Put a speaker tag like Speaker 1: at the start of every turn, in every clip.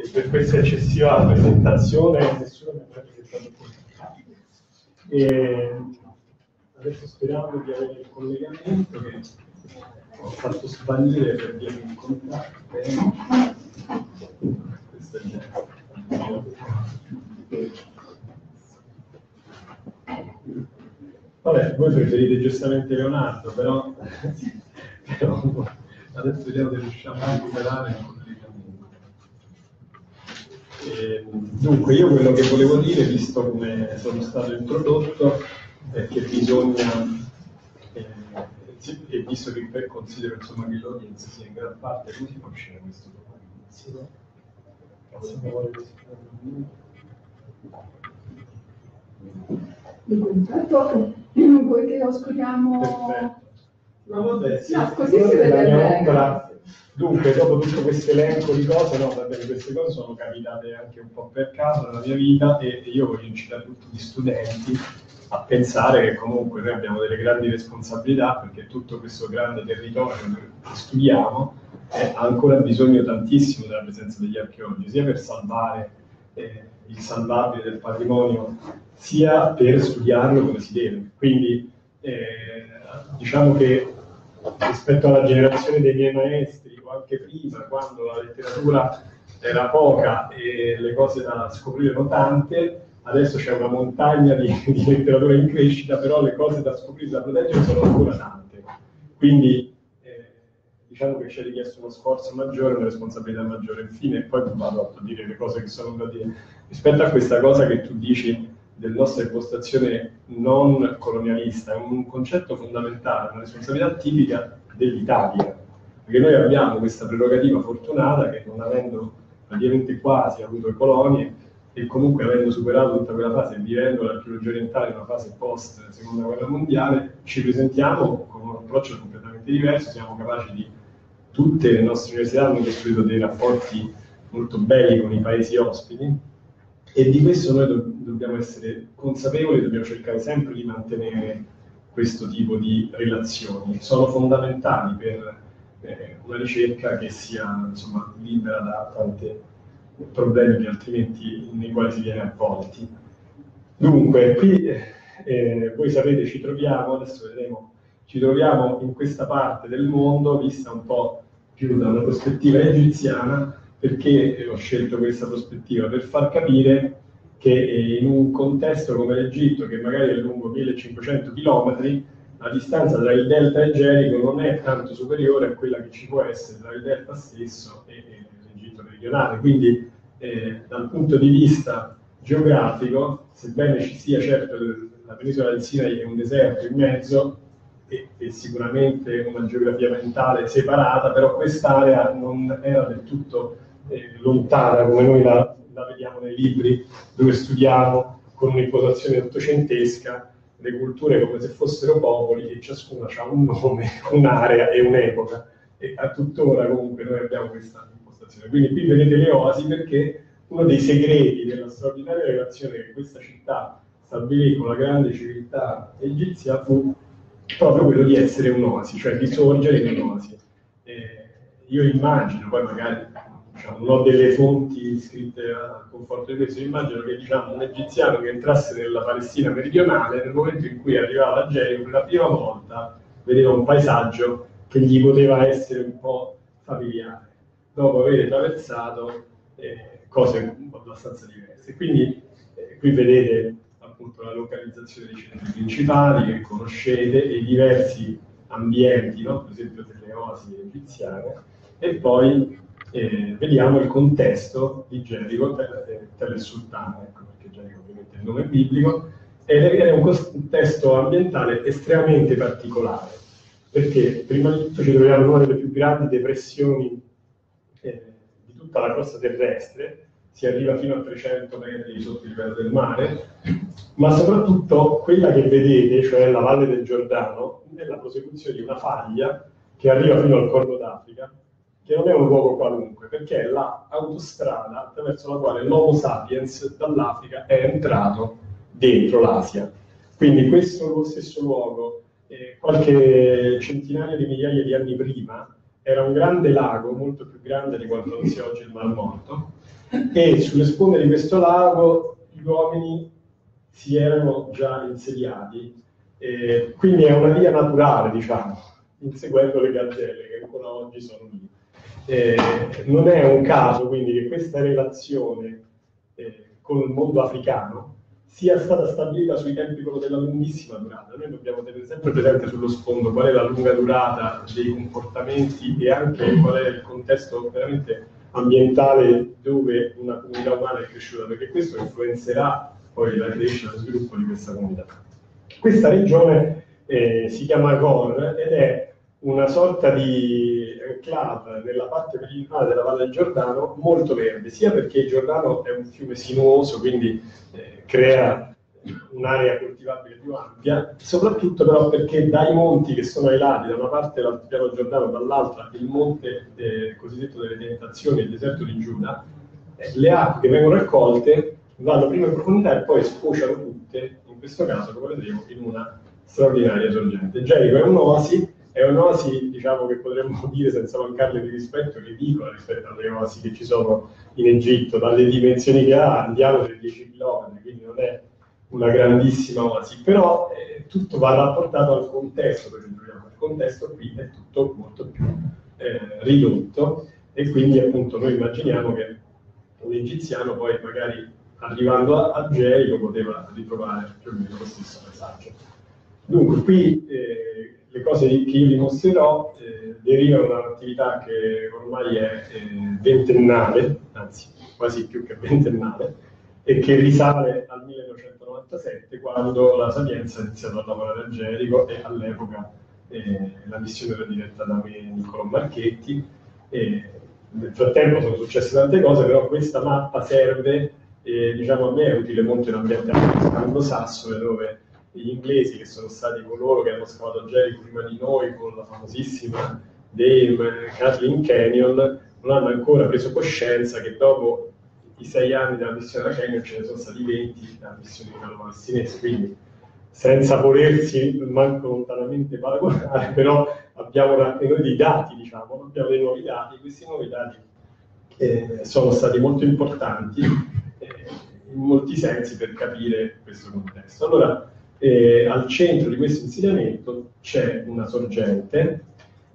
Speaker 1: e per questa eccessiva presentazione nessuno mi ha presentato. E adesso sperando di avere il collegamento che ho fatto sbagliare per. Questo è il Vabbè, voi preferite giustamente Leonardo, però, però adesso vediamo se riusciamo a recuperare il collegamento. E, dunque, io quello che volevo dire, visto come sono stato introdotto, è che bisogna, eh, e visto che considero insomma, che l'audience sia in gran parte, come si può uscire questo documento?
Speaker 2: Intanto vuoi che oscuriamo...
Speaker 1: Ma vabbè, sì,
Speaker 2: no, così si vede bene.
Speaker 1: Dunque, dopo tutto questo elenco di cose, no, va bene, queste cose sono capitate anche un po' per caso nella mia vita e io voglio incitare tutti gli studenti a pensare che comunque noi abbiamo delle grandi responsabilità perché tutto questo grande territorio che studiamo eh, ha ancora bisogno tantissimo della presenza degli archeologi, sia per salvare eh, il salvabile del patrimonio sia per studiarlo come si deve. Quindi eh, diciamo che rispetto alla generazione dei miei maestri o anche prima, quando la letteratura era poca e le cose da scoprire erano tante, adesso c'è una montagna di, di, letteratura in crescita, però le cose da scoprire e da proteggere sono ancora tante. Quindi eh, diciamo che ci è richiesto uno sforzo maggiore, una responsabilità maggiore. Infine, poi vado a dire le cose che sono da dire. Rispetto a questa cosa che tu dici della nostra impostazione non colonialista, è un concetto fondamentale, una responsabilità tipica dell'Italia, perché noi abbiamo questa prerogativa fortunata che non avendo praticamente quasi avuto le colonie e comunque avendo superato tutta quella fase e vivendo l'archeologia orientale in una fase post seconda guerra mondiale, ci presentiamo con un approccio completamente diverso, siamo capaci di tutte le nostre università hanno costruito dei rapporti molto belli con i paesi ospiti e di questo noi do dobbiamo essere consapevoli, dobbiamo cercare sempre di mantenere questo tipo di relazioni. Sono fondamentali per eh, una ricerca che sia insomma, libera da tanti problemi che altrimenti nei quali si viene avvolti. Dunque, qui eh, voi sapete ci troviamo, adesso vedremo, ci troviamo in questa parte del mondo vista un po' più da una prospettiva egiziana, perché ho scelto questa prospettiva? Per far capire che in un contesto come l'Egitto, che magari è lungo 1500 km, la distanza tra il delta e Gerico non è tanto superiore a quella che ci può essere tra il delta stesso e, e l'Egitto meridionale. Quindi, eh, dal punto di vista geografico, sebbene ci sia certo la penisola del Sinai è un deserto in mezzo e, e sicuramente una geografia mentale separata, però quest'area non era del tutto eh, lontana come noi la la vediamo nei libri dove studiamo con un'impostazione ottocentesca le culture come se fossero popoli e ciascuna ha un nome, un'area e un'epoca. E a tuttora comunque noi abbiamo questa impostazione. Quindi qui vedete le oasi perché uno dei segreti della straordinaria relazione che questa città stabilì con la grande civiltà egizia fu proprio quello di essere un'oasi, cioè di sorgere in un'oasi. io immagino, poi magari diciamo, non ho delle fonti scritte a conforto di questo, immagino che diciamo, un egiziano che entrasse nella Palestina meridionale, nel momento in cui arrivava a Gerico per la prima volta, vedeva un paesaggio che gli poteva essere un po' familiare, dopo aver attraversato eh, cose abbastanza diverse. Quindi eh, qui vedete appunto la localizzazione dei centri principali che conoscete e i diversi ambienti, no? per esempio delle oasi egiziane, e poi eh, vediamo il contesto di Gerico, Tel e Sultana, ecco perché Gerico ovviamente è il nome biblico, ed è un contesto ambientale estremamente particolare, perché prima di tutto ci troviamo in una delle più grandi depressioni eh, di tutta la costa terrestre, si arriva fino a 300 metri sotto il livello del mare, ma soprattutto quella che vedete, cioè la Valle del Giordano, è la prosecuzione di una faglia che arriva fino al Corno d'Africa, che non è un luogo qualunque, perché è l'autostrada attraverso la quale l'Homo sapiens dall'Africa è entrato dentro l'Asia. Quindi questo stesso luogo, eh, qualche centinaia di migliaia di anni prima, era un grande lago, molto più grande di quanto non sia oggi il Mar Morto, e sulle sponde di questo lago gli uomini si erano già insediati, eh, quindi è una via naturale, diciamo, inseguendo le gazzelle che ancora oggi sono lì. Eh, non è un caso quindi che questa relazione eh, con il mondo africano sia stata stabilita sui tempi quello della lunghissima durata. Noi dobbiamo tenere sempre presente sullo sfondo qual è la lunga durata dei comportamenti e anche qual è il contesto veramente ambientale dove una comunità umana è cresciuta, perché questo influenzerà poi la crescita e lo sviluppo di questa comunità. Questa regione eh, si chiama Gor ed è una sorta di enclave nella parte meridionale della Valle del Giordano molto verde, sia perché il Giordano è un fiume sinuoso, quindi eh, crea un'area coltivabile più ampia, soprattutto però perché dai monti che sono ai lati, da una parte l'altopiano Giordano, dall'altra il monte eh, cosiddetto delle tentazioni, il deserto di Giuda, eh, le acque che vengono raccolte vanno prima in profondità e poi sfociano tutte, in questo caso, come vedremo, in una straordinaria sorgente. Gerico è un'oasi, è un'oasi diciamo, che potremmo dire senza mancarle di rispetto ridicola rispetto alle oasi che ci sono in Egitto, dalle dimensioni che ha andiamo per 10 km, quindi non è una grandissima oasi, però eh, tutto va rapportato al contesto ci troviamo. Il contesto qui è tutto molto più eh, ridotto e quindi appunto noi immaginiamo che un egiziano poi magari arrivando a, a Gerico poteva ritrovare più o meno lo stesso paesaggio. Dunque, qui eh, le cose che io vi mostrerò eh, derivano da un'attività che ormai è eh, ventennale, anzi quasi più che ventennale, e che risale al 1997 quando la Sapienza ha iniziato a lavorare a Gerico e all'epoca eh, la missione era diretta da me Niccolo Marchetti. E nel frattempo sono successe tante cose, però questa mappa serve e, diciamo, a me è utile molto in ambiente anglosassone dove gli inglesi, che sono stati coloro che hanno scavato Jericho prima di noi con la famosissima Dame Kathleen Canyon, non hanno ancora preso coscienza che dopo i sei anni della missione da Canyon ce ne sono stati 20 della missione di Palestinese, quindi senza volersi manco lontanamente paragonare, però abbiamo noi dei dati, diciamo, abbiamo dei nuovi dati, questi nuovi dati eh, sono stati molto importanti in molti sensi per capire questo contesto. Allora, eh, al centro di questo insediamento c'è una sorgente,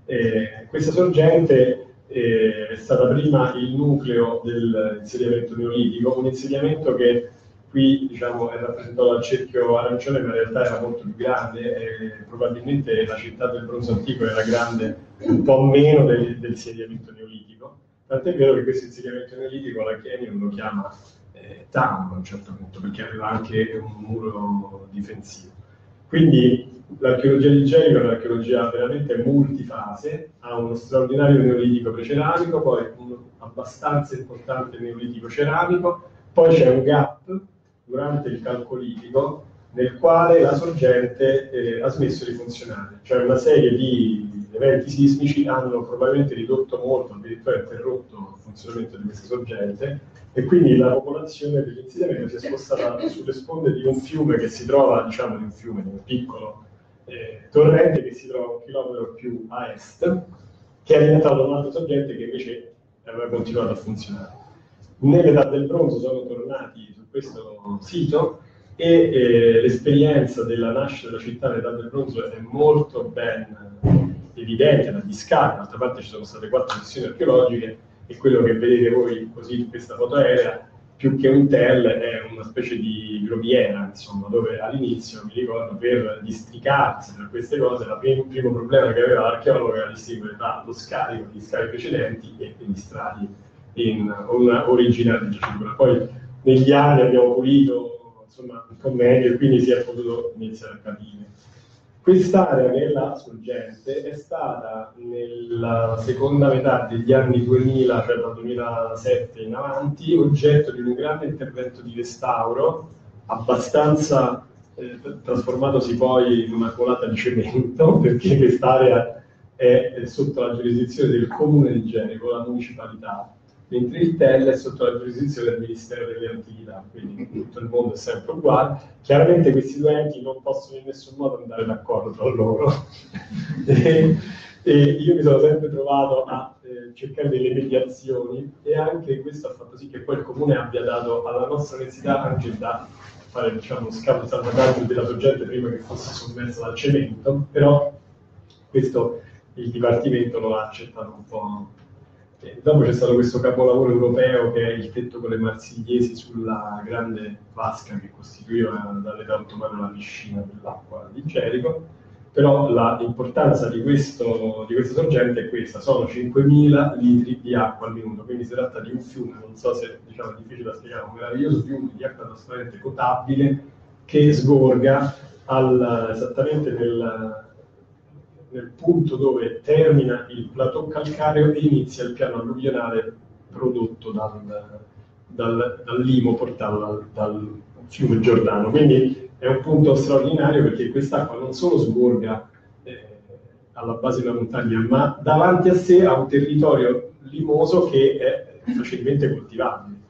Speaker 1: eh, questa sorgente eh, è stata prima il nucleo dell'insediamento neolitico, un insediamento che qui diciamo, è rappresentato dal cerchio arancione, ma in realtà era molto più grande, e probabilmente la città del bronzo antico era grande un po' meno del, dell'insediamento neolitico, tant'è vero che questo insediamento neolitico la Kenyon lo chiama eh, town a un certo punto, perché aveva anche un muro difensivo. Quindi l'archeologia di Gerico è un'archeologia veramente multifase, ha uno straordinario neolitico preceramico, poi un abbastanza importante neolitico ceramico, poi c'è un gap durante il calcolitico nel quale la sorgente eh, ha smesso di funzionare, cioè una serie di eventi sismici hanno probabilmente ridotto molto, addirittura interrotto il funzionamento di questa sorgente e quindi la popolazione dell'insediamento si è spostata sulle sponde di un fiume che si trova, diciamo di un fiume, di un piccolo eh, torrente che si trova un chilometro più a est, che è diventato un altro sorgente che invece aveva continuato a funzionare. Nell'età del bronzo sono tornati su questo sito e eh, l'esperienza della nascita della città nell'età del bronzo è molto ben evidente da discarica, d'altra parte ci sono state quattro missioni archeologiche e quello che vedete voi così in questa foto aerea, più che un tel, è una specie di groviera, insomma, dove all'inizio, mi ricordo, per districarsi tra queste cose, il prim- primo problema che aveva l'archeologo era distinguere tra lo scarico gli scarichi precedenti e gli strati in una originale dicitura. Poi negli anni abbiamo pulito insomma, meglio e quindi si è potuto iniziare a capire. Quest'area nella sorgente è stata nella seconda metà degli anni 2000, cioè dal 2007 in avanti, oggetto di un grande intervento di restauro, abbastanza eh, trasformatosi poi in una colata di cemento, perché quest'area è, è sotto la giurisdizione del comune di Genova, la municipalità, mentre il TEL è sotto la giurisdizione del Ministero delle Antichità, quindi in tutto il mondo è sempre uguale. Chiaramente questi due enti non possono in nessun modo andare d'accordo tra loro. e, E io mi sono sempre trovato a eh, cercare delle mediazioni e anche questo ha fatto sì che poi il comune abbia dato alla nostra università anche da fare diciamo, scavo salvataggio della sorgente prima che fosse sommersa dal cemento, però questo il Dipartimento lo ha accettato un po'. Dopo c'è stato questo capolavoro europeo che è il tetto con le marsigliesi sulla grande vasca che costituiva dall'età ottomana la piscina dell'acqua di Gerico. Però l'importanza di, di, questa sorgente è questa, sono 5.000 litri di acqua al minuto, quindi si tratta di un fiume, non so se diciamo, è difficile da spiegare, un meraviglioso fiume di acqua trasparente potabile che sgorga al, esattamente nel, nel, punto dove termina il plateau calcareo e inizia il piano alluvionale prodotto dal, dal, dal limo portato dal, dal fiume Giordano. Quindi è un punto straordinario perché quest'acqua non solo sgorga eh, alla base della montagna, ma davanti a sé ha un territorio limoso che è facilmente coltivabile.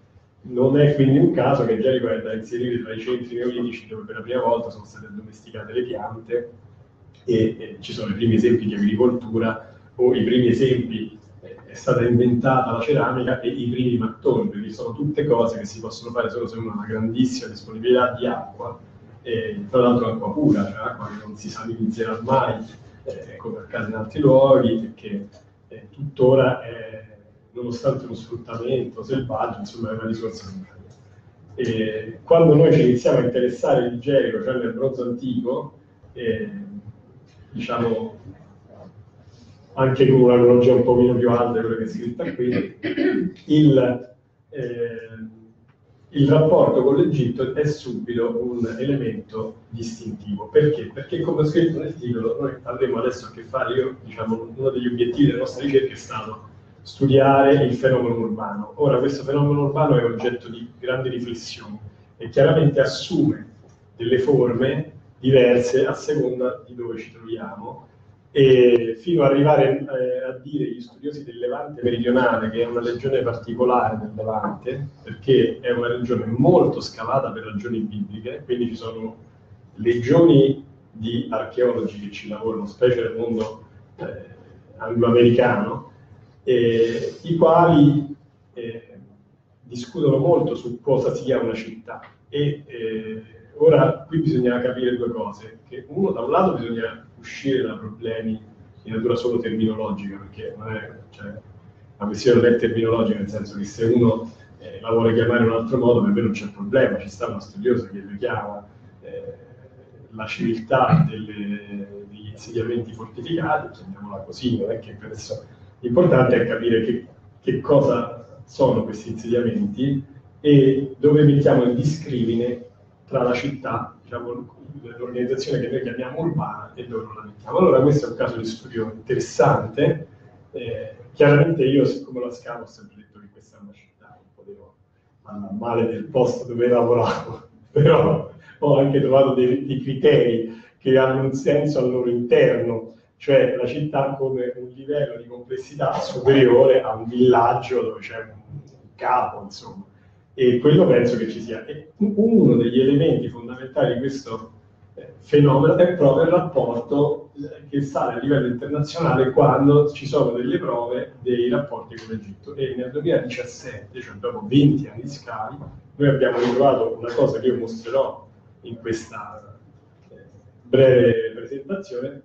Speaker 1: Non è quindi un caso che Gerico è da inserire tra i centri neolitici dove per la prima volta sono state domesticate le piante e, e ci sono i primi esempi di agricoltura o i primi esempi eh, è stata inventata la ceramica e i primi mattoni, perché sono tutte cose che si possono fare solo se uno ha una grandissima disponibilità di acqua e tra l'altro acqua pura, cioè acqua che non si salinizzerà mai, eh, come accade in altri luoghi, e che eh, tuttora è, nonostante uno sfruttamento selvaggio, insomma è una risorsa primaria. E quando noi ci iniziamo a interessare di Gerico, cioè nel bronzo antico, eh, diciamo anche con una cronologia un pochino più alta di quella che è scritta qui, il, eh, il rapporto con l'Egitto è subito un elemento distintivo. Perché? Perché come ho scritto nel titolo, noi avremo adesso a che fare, io, diciamo, uno degli obiettivi delle nostre ricerche è stato studiare il fenomeno urbano. Ora, questo fenomeno urbano è oggetto di grandi riflessioni e chiaramente assume delle forme diverse a seconda di dove ci troviamo e fino ad arrivare eh, a dire gli studiosi del Levante meridionale, che è una regione particolare del Levante, perché è una regione molto scavata per ragioni bibliche, quindi ci sono legioni di archeologi che ci lavorano, specie nel mondo eh, angloamericano, eh, i quali eh, discutono molto su cosa sia una città. E eh, ora qui bisogna capire due cose, che uno da un lato bisogna uscire da problemi di natura solo terminologica, perché non è, cioè, la questione non è terminologica, nel senso che se uno eh, la vuole chiamare in un altro modo, per me non c'è problema, ci sta uno studioso che le chiama eh, la civiltà delle, degli insediamenti fortificati, chiamiamola così, non è che per adesso l'importante è capire che, che cosa sono questi insediamenti e dove mettiamo il discrimine tra la città, diciamo, l'organizzazione che noi chiamiamo urbana e non la mettiamo. Allora questo è un caso di studio interessante. Eh, chiaramente io, siccome la scavo, ho sempre detto che questa è una città, non potevo andare male del posto dove lavoravo, però ho anche trovato dei, dei criteri che hanno un senso al loro interno, cioè la città come un livello di complessità superiore a un villaggio dove c'è un capo, insomma. E quello penso che ci sia. E uno degli elementi fondamentali di questo fenomeno è proprio il rapporto eh, che sale a livello internazionale quando ci sono delle prove dei rapporti con l'Egitto. E nel 2017, cioè dopo 20 anni di scavi, noi abbiamo ritrovato una cosa che io mostrerò in questa eh, breve presentazione,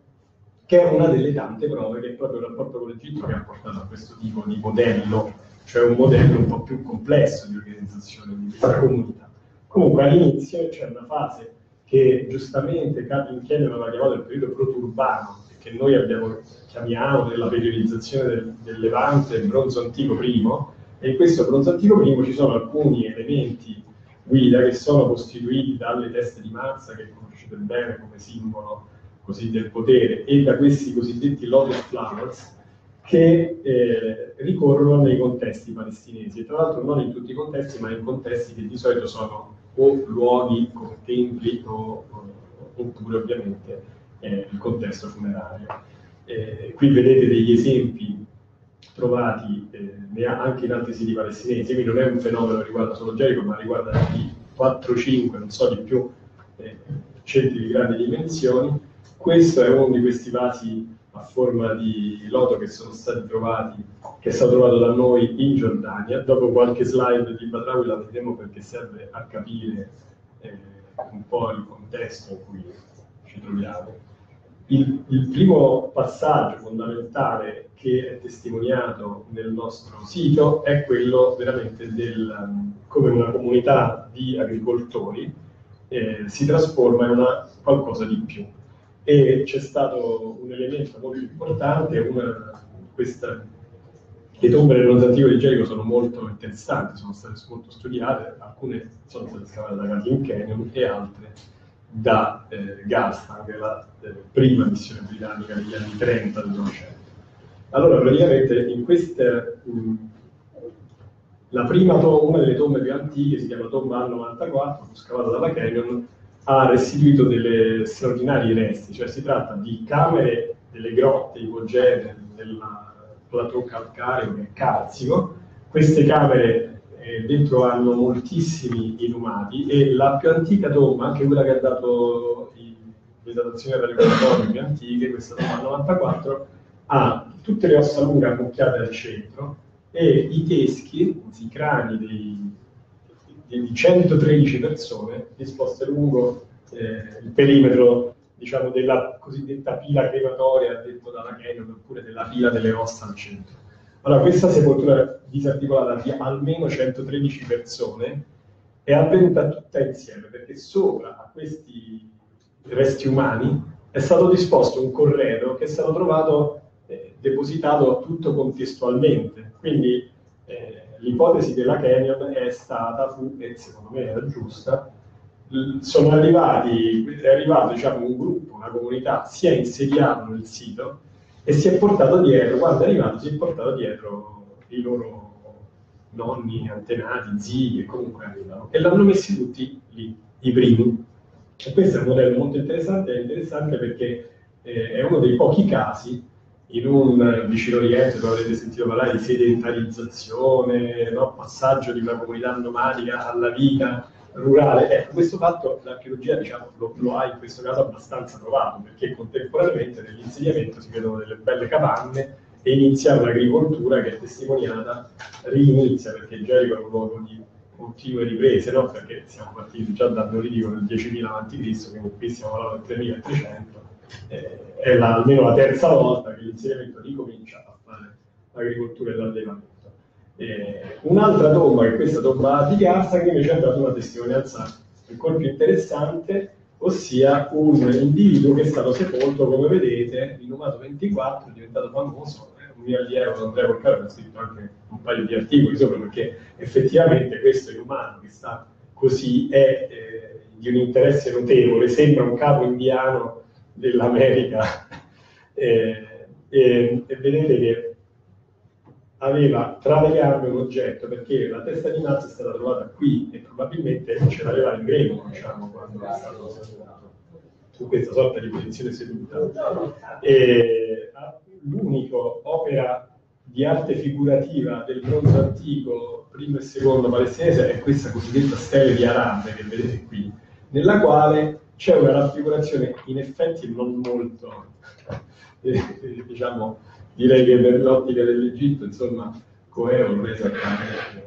Speaker 1: che è una delle tante prove che è proprio il rapporto con l'Egitto che ha portato a questo tipo di modello, cioè un modello un po' più complesso di organizzazione di questa comunità. Comunque all'inizio c'è una fase che giustamente Capin Kennedy aveva chiamato il periodo proturbano, che noi abbiamo, chiamiamo nella periodizzazione del, del Levante il bronzo antico primo, e in questo bronzo antico primo ci sono alcuni elementi guida che sono costituiti dalle teste di mazza che conoscete bene come simbolo così del potere e da questi cosiddetti lotus flowers che eh, ricorrono nei contesti palestinesi, tra l'altro non in tutti i contesti, ma in contesti che di solito sono o luoghi come templi o, oppure ovviamente eh, il contesto funerario. Eh, qui vedete degli esempi trovati eh, anche in altri siti palestinesi, quindi non è un fenomeno che riguarda solo Gerico, ma riguarda di 4-5, non so di più, eh, centri di grandi dimensioni. Questo è uno di questi vasi a forma di loto che sono stati trovati, che è stato trovato da noi in Giordania. Dopo qualche slide di Batrawi la vedremo perché serve a capire eh, un po' il contesto in cui ci troviamo. Il, il, primo passaggio fondamentale che è testimoniato nel nostro sito è quello veramente del come una comunità di agricoltori eh, si trasforma in una, qualcosa di più. E c'è stato un elemento molto importante, una, questa, le tombe del bronzo antico di Gerico sono molto interessanti, sono state molto studiate, alcune sono state scavate da Gatling Canyon e altre da eh, Galstang, la eh, prima missione britannica degli anni 30 del Novecento. Allora, praticamente in queste, mh, la prima tomba, una delle tombe più antiche, si chiama tomba A94, fu scavata dalla Canyon, ha restituito delle straordinari resti, cioè si tratta di camere delle grotte ipogene del plateau calcareo che è calzico. Queste camere eh, dentro hanno moltissimi inumati e la più antica tomba, anche quella che ha dato le datazioni le più antiche, questa tomba 94, ha tutte le ossa lunghe ammucchiate al centro e i teschi, i crani dei, di 113 persone disposte lungo eh, il perimetro diciamo, della cosiddetta pila crematoria, detto dalla Canyon, oppure della pila delle ossa al centro. Allora, questa sepoltura disarticolata di almeno 113 persone è avvenuta tutta insieme, perché sopra a questi resti umani è stato disposto un corredo che è stato trovato eh, depositato tutto contestualmente. Quindi l'ipotesi della Canyon è stata, fu, e secondo me era giusta, sono arrivati, è arrivato diciamo, un gruppo, una comunità, si è insediato nel sito e si è portato dietro, quando è arrivato si è portato dietro i loro nonni, antenati, zii che comunque arrivano e l'hanno messi tutti lì, i primi. E questo è un modello molto interessante, è interessante perché eh, è uno dei pochi casi in un vicino Oriente dove avete sentito parlare di sedentarizzazione, no? passaggio di una comunità nomadica alla vita rurale. Ecco, questo fatto l'archeologia diciamo, lo, lo, ha in questo caso abbastanza provato, perché contemporaneamente nell'insediamento si vedono delle belle capanne e inizia un'agricoltura che è testimoniata, rinizia, perché Gerico è un luogo di continue riprese, no? perché siamo partiti già dal Neolitico nel 10.000 a.C., quindi qui parlando del 3.300, eh, è la, almeno la terza volta che l'insediamento ricomincia a fare l'agricoltura e l'allevamento. Eh, un'altra tomba, che è questa tomba di Gassa, che invece ha dato una testimonianza ancora più interessante, ossia un individuo che è stato sepolto, come vedete, inumato 24, è diventato famoso, eh, un mio allievo, Andrea Porcaro, ha scritto anche un paio di articoli sopra, perché effettivamente questo inumano che sta così è eh, di un interesse notevole, sembra un capo indiano dell'America. eh, e, e vedete che aveva tra le gambe un oggetto perché la testa di Mazza è stata trovata qui e probabilmente ce l'aveva in greco diciamo, quando è stato seduto su questa sorta di posizione seduta. E l'unico opera di arte figurativa del bronzo antico, primo e secondo palestinese, è questa cosiddetta stella di Arambe che vedete qui, nella quale c'è una raffigurazione in effetti non molto, eh, diciamo, direi che per l'ottica dell'Egitto, insomma, Coeo è esattamente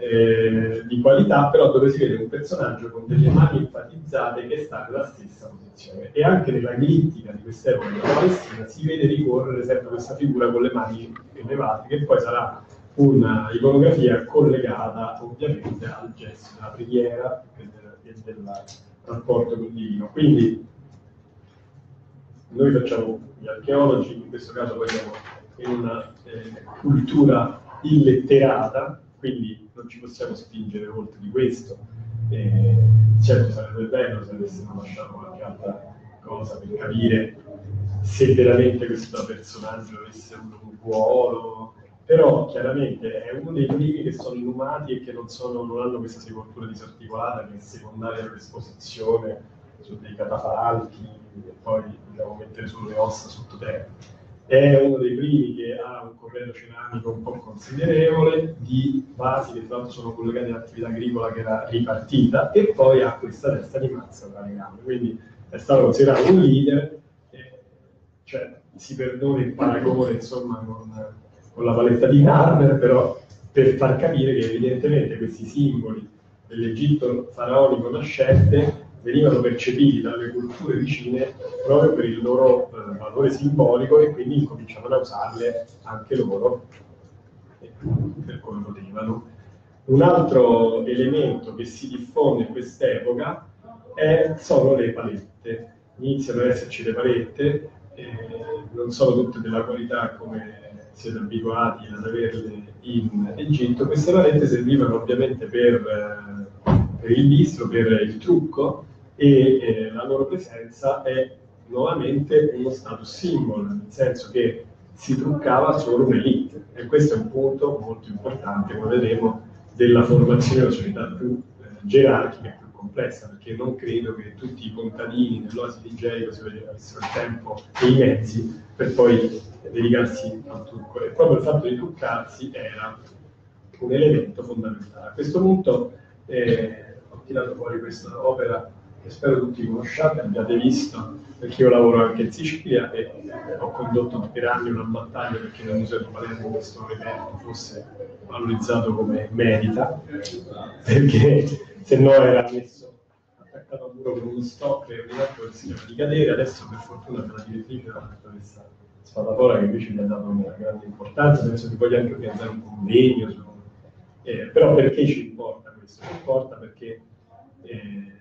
Speaker 1: eh, di qualità, però dove si vede un personaggio con delle mani enfatizzate che sta nella stessa posizione. E anche nella glittica di quest'epoca della Palestina si vede ricorrere sempre questa figura con le mani elevate, che poi sarà una iconografia collegata ovviamente al gesto della preghiera e del, del rapporto con Dio. Quindi noi facciamo gli archeologi, in questo caso poi siamo in una eh, cultura illetterata, quindi non ci possiamo spingere oltre di questo. Eh, certo sarebbe bello se avessimo lasciato qualche altra cosa per capire se veramente questo personaggio avesse un ruolo, però chiaramente è uno dei primi che sono inumati e che non, sono, non hanno questa sepoltura disarticolata che è secondaria all'esposizione su dei catafalchi e poi diciamo, mettere sulle ossa sottoterra. È uno dei primi che ha un corredo ceramico un po' considerevole di vasi che tra l'altro sono collegati all'attività agricola che era ripartita e poi ha questa testa di mazza tra le gambe. Quindi è stato considerato un leader, eh, cioè si perdoni il paragone insomma con, con la paletta di Turner, però per far capire che evidentemente questi simboli dell'Egitto faraonico nascente venivano percepiti dalle culture vicine proprio per il loro eh, valore simbolico e quindi incominciavano a usarle anche loro per come potevano. Un altro elemento che si diffonde in quest'epoca è, sono le palette. Iniziano ad esserci le palette, eh, non sono tutte della qualità come siete abituati ad averle in Egitto. Queste palette servivano ovviamente per, eh, per il listro, per il trucco, e eh, la loro presenza è nuovamente uno status symbol, nel senso che si truccava solo un'elite e questo è un punto molto importante, come vedremo, della formazione della società più eh, gerarchica e più complessa, perché non credo che tutti i contadini dell'Oasi di Gerico si avessero il tempo e i mezzi per poi dedicarsi al trucco. E proprio il fatto di truccarsi era un elemento fondamentale. A questo punto eh, ho tirato fuori questa opera che spero tutti conosciate, abbiate visto, perché io lavoro anche in Sicilia e ho condotto per anni una battaglia perché nel Museo di Palermo questo reperto fosse valorizzato come merita, perché se no era messo attaccato a muro con uno stock e ogni volta rischiava di cadere, adesso per fortuna per la direttrice la dottoressa Spadafora che invece gli ha dato una grande importanza, penso che voglia anche organizzare un convegno, eh, però perché ci importa questo? Ci importa perché eh,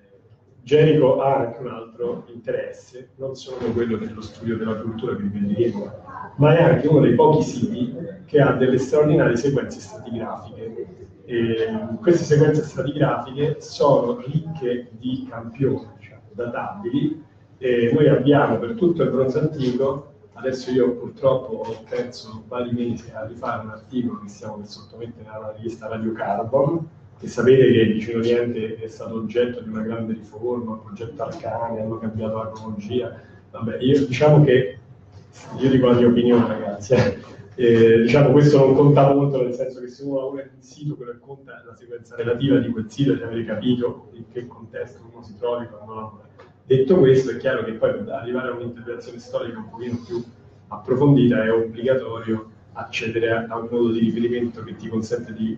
Speaker 1: Gerico ha anche un altro interesse, non solo quello dello studio della cultura che vedremo, ma è anche uno dei pochi siti che ha delle straordinarie sequenze stratigrafiche. E queste sequenze stratigrafiche sono ricche di campioni diciamo, databili. E noi abbiamo per tutto il bronzo antico, adesso io purtroppo ho perso vari mesi a rifare un articolo che stiamo per sottomettere alla rivista Radio Carbon, e sapete che il Vicino Oriente è stato oggetto di una grande riforma, un progetto Arcane, hanno cambiato la cronologia. Vabbè, io diciamo che, io dico la mia opinione ragazzi, eh, eh, diciamo questo non conta molto nel senso che se uno lavora in un sito quello che conta è la sequenza relativa di quel sito e avere capito in che contesto uno si trovi quando lavora. Detto questo è chiaro che poi per arrivare a un'interpretazione storica un pochino più approfondita è obbligatorio accedere a, a un modo di riferimento che ti consente di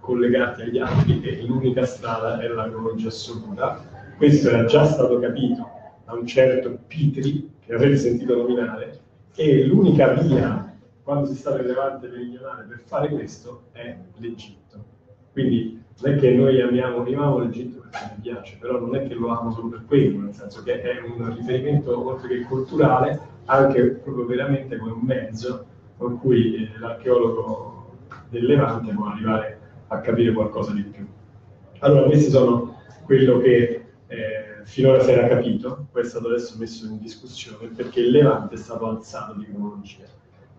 Speaker 1: collegati agli altri e l'unica strada era la cronologia assoluta. Questo era già stato capito da un certo Pitri, che avrete sentito nominare, e l'unica via, quando si sta nel Levante meridionale, per fare questo è l'Egitto. Quindi non è che noi amiamo, amiamo l'Egitto perché mi piace, però non è che lo amo solo per quello, nel senso che è un riferimento oltre che culturale, anche proprio veramente come un mezzo con cui eh, l'archeologo del Levante può arrivare a capire qualcosa di più. Allora, questi sono quello che eh, finora si era capito, poi è stato adesso messo in discussione perché il Levante è stato alzato di cronologia.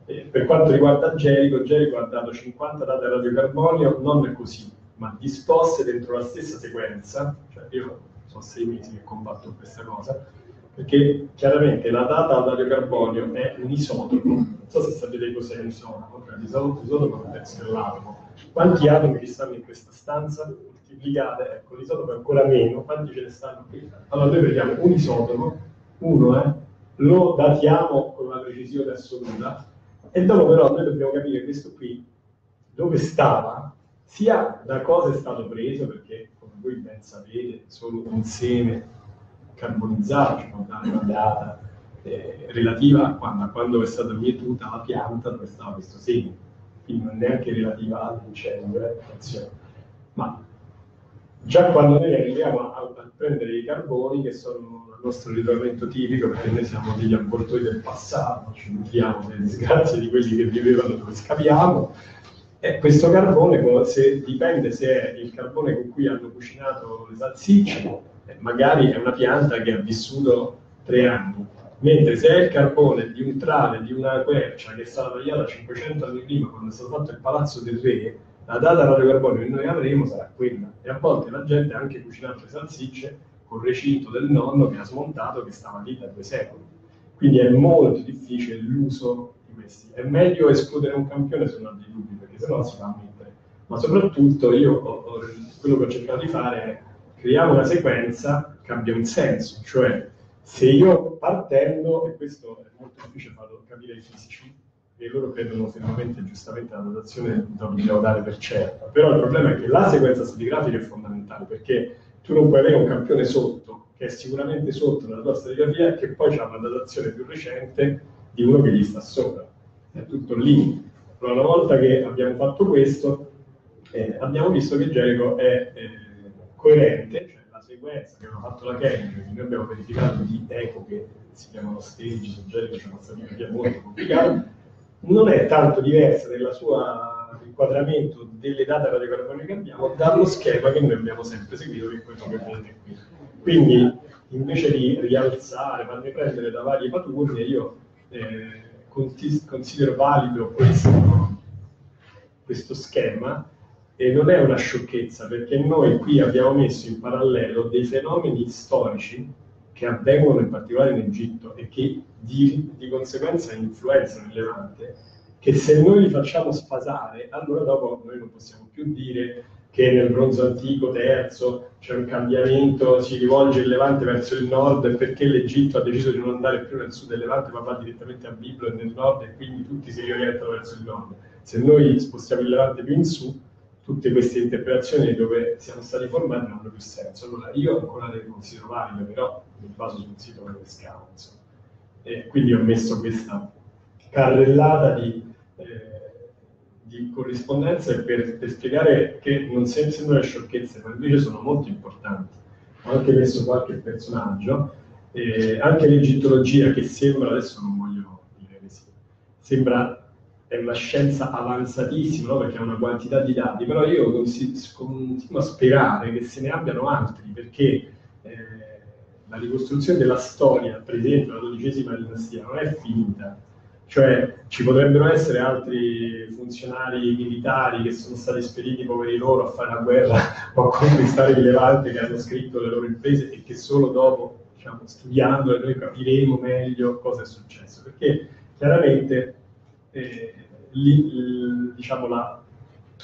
Speaker 1: Eh, per quanto riguarda Gerico, Gerico ha dato 50 date radiocarbonio, non così, ma disposte dentro la stessa sequenza, cioè io sono sei mesi che combatto questa cosa, perché chiaramente la data al radiocarbonio è un isotopo, non so se sapete cos'è un isotopo, cioè l'isotopo è un pezzo dell'atomo, quanti atomi ci stanno in questa stanza? Moltiplicate, ecco, l'isotopo è ancora meno, quanti ce ne stanno qui? Allora noi prendiamo un isotopo, uno, eh, lo datiamo con una precisione assoluta, e dopo però noi dobbiamo capire questo qui, dove stava, sia da cosa è stato preso, perché come voi ben sapete, solo un seme carbonizzato ci può dare una data eh, relativa a quando, a quando è stata mietuta la pianta dove stava questo seme quindi non neanche relativa all'incendio, eh. Ma già quando noi arriviamo a, a, prendere i carboni, che sono il nostro ritrovamento tipico, perché noi siamo degli abortori del passato, ci nutriamo delle disgrazie di quelli che vivevano dove scaviamo, e questo carbone se, dipende se è il carbone con cui hanno cucinato le salsicce, eh, magari è una pianta che ha vissuto tre anni, mentre se è il carbone di un trave, di una quercia che è stata tagliata 500 anni prima quando è stato fatto il palazzo del re, la data radiocarbonio che noi avremo sarà quella. E a volte la gente ha anche cucinato le salsicce con il recinto del nonno che ha smontato che stava lì da due secoli. Quindi è molto difficile l'uso questi. È meglio escludere un campione se non ha dei dubbi, perché sennò si va a mettere. Ma soprattutto io ho, ho, quello che ho cercato di fare è creare una sequenza che abbia un senso, cioè Se io partendo, e questo è molto difficile farlo capire ai fisici, e loro credono fermamente e giustamente la notazione dobbiamo dare per certa, però il problema è che la sequenza stratigrafica è fondamentale perché tu non puoi avere un campione sotto, che è sicuramente sotto nella tua stratigrafia, che poi ha una datazione più recente di uno che gli sta sopra. È tutto lì. Allora, una volta che abbiamo fatto questo, eh, abbiamo visto che Jericho è eh, coerente, cioè la sequenza che aveva fatto la Kenny, che noi abbiamo verificato di eco che si chiamano stage su Jericho, c'è una stratigrafia molto complicata, non è tanto diversa nella sua inquadramento delle date radiocarboniche che abbiamo dallo schema che noi abbiamo sempre seguito, che è quello che vedete qui. Quindi, invece di rialzare, farmi prendere da varie paturne, io eh, considero valido questo, questo schema e non è una sciocchezza perché noi qui abbiamo messo in parallelo dei fenomeni storici che avvengono in particolare in Egitto e che di, di conseguenza influenzano il Levante, che se noi li facciamo sfasare, allora dopo noi non possiamo più dire che nel bronzo antico terzo c'è un cambiamento, si rivolge il Levante verso il nord perché l'Egitto ha deciso di non andare più nel sud del Levante ma va direttamente a Biblo e nel nord e quindi tutti si riorientano verso il nord. Se noi spostiamo il Levante più in su, tutte queste interpretazioni dove siamo stati formati non hanno più senso. Allora io ancora le considero valide, però mi baso sul sito dove scavo. E quindi ho messo questa carrellata di, eh, di corrispondenze per, per, spiegare che non sembrano sciocchezze, ma invece sono molto importanti. Ho anche messo qualche personaggio, eh, anche l'egittologia che sembra, adesso non voglio dire che sì, sembra è una scienza avanzatissima, no? perché ha una quantità di dati, però io continuo a sperare che se ne abbiano altri, perché eh, la ricostruzione della storia, per esempio la dodicesima dinastia, non è finita. Cioè ci potrebbero essere altri funzionari militari che sono stati spediti poveri loro a fare la guerra o a conquistare il Levante che hanno scritto le loro imprese e che solo dopo, diciamo, studiando noi capiremo meglio cosa è successo. Perché chiaramente eh, li, diciamo, la,